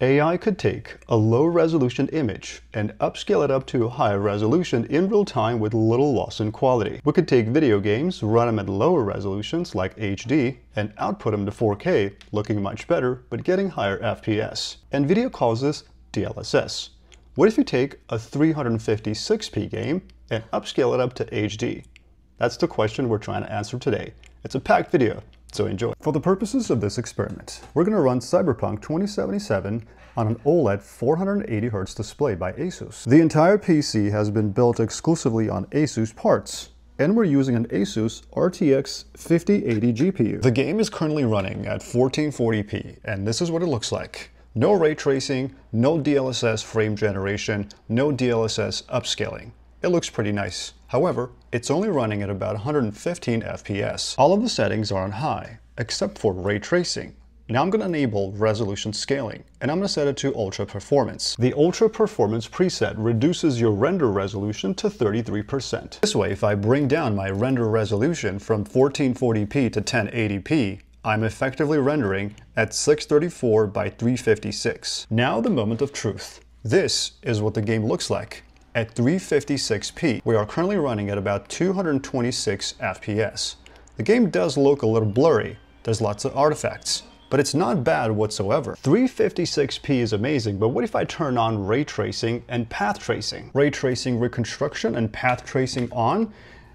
AI could take a low resolution image and upscale it up to a higher resolution in real time with little loss in quality. We could take video games, run them at lower resolutions like HD, and output them to 4K, looking much better but getting higher FPS. NVIDIA calls this DLSS. What if you take a 356p game and upscale it up to HD? That's the question we're trying to answer today. It's a packed video, so enjoy. For the purposes of this experiment, we're going to run Cyberpunk 2077 on an OLED 480Hz display by ASUS. The entire PC has been built exclusively on ASUS parts, and we're using an ASUS RTX 5080 GPU. The game is currently running at 1440p, and this is what it looks like. No ray tracing, no DLSS frame generation, no DLSS upscaling. It looks pretty nice. However, it's only running at about 115 FPS. All of the settings are on high, except for ray tracing. Now I'm going to enable resolution scaling, and I'm going to set it to ultra performance. The ultra performance preset reduces your render resolution to 33%. This way, if I bring down my render resolution from 1440p to 1080p, I'm effectively rendering at 634 by 356. Now the moment of truth. This is what the game looks like at 356p. We are currently running at about 226 FPS. The game does look a little blurry, there's lots of artifacts, but it's not bad whatsoever. 356p is amazing, but what if I turn on ray tracing and path tracing? Ray tracing reconstruction and path tracing on,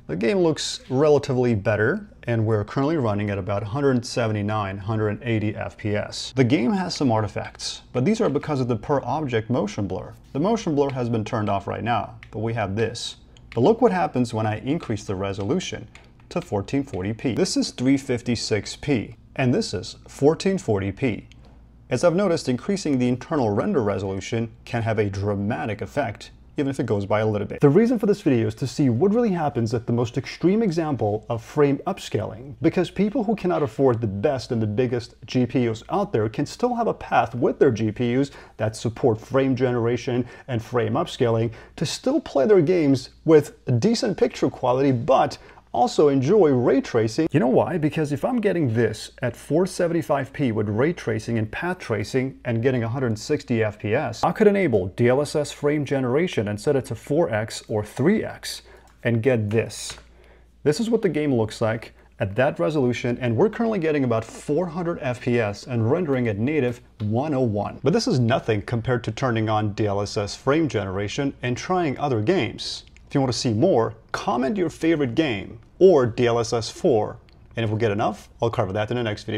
the game looks relatively better and we're currently running at about 179, 180 FPS. The game has some artifacts, but these are because of the per object motion blur. The motion blur has been turned off right now, but we have this. But look what happens when I increase the resolution to 1440p. This is 356p, and this is 1440p. As I've noticed, increasing the internal render resolution can have a dramatic effect even if it goes by a little bit. The reason for this video is to see what really happens at the most extreme example of frame upscaling, because people who cannot afford the best and the biggest GPUs out there can still have a path with their GPUs that support frame generation and frame upscaling to still play their games with decent picture quality, but also enjoy ray tracing. You know why? Because if I'm getting this at 475p with ray tracing and path tracing and getting 160 FPS, I could enable DLSS frame generation and set it to 4x or 3x and get this. This is what the game looks like at that resolution and we're currently getting about 400 FPS and rendering at native 101. But this is nothing compared to turning on DLSS frame generation and trying other games. If you want to see more, comment your favorite game or DLSS 4, and if we get enough, I'll cover that in the next video.